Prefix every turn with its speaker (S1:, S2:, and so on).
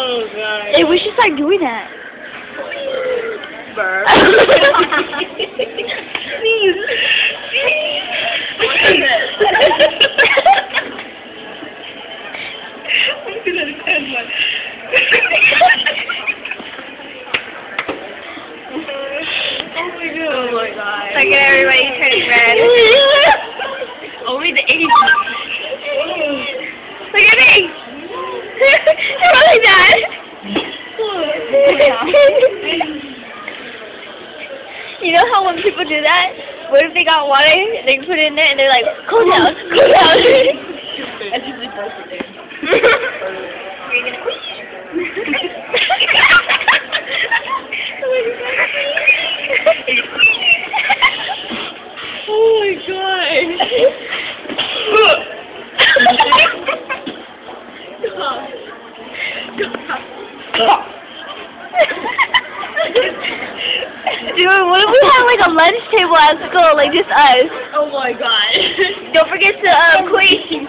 S1: Oh,
S2: hey, we should start doing that.
S3: Burp.
S2: Sneeze.
S3: What is it?
S1: I'm gonna attend one.
S3: Oh my god.
S2: Look at everybody turning red. you know how when people do that? What if they got water, and they put it in there, and they're like, cool down, cool down.
S3: That's usually both of them.
S2: You're gonna
S3: Oh my god.
S2: Dude, what if we had like a lunch table at school, like just us?
S3: Oh my god.
S2: Don't forget to uh, queen.